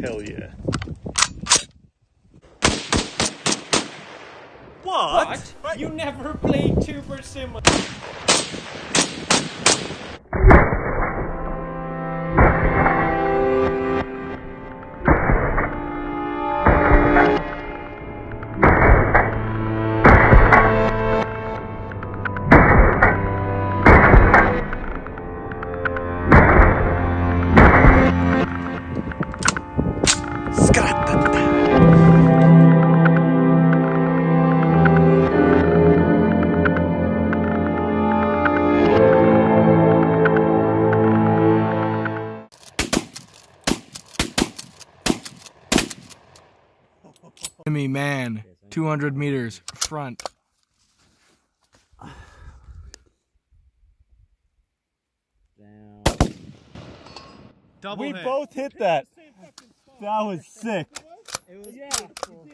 Hell yeah. What? what? You never played Tuber Sim. Me man, 200 meters front. Double We hit. both hit that. That was sick. It was, Yeah.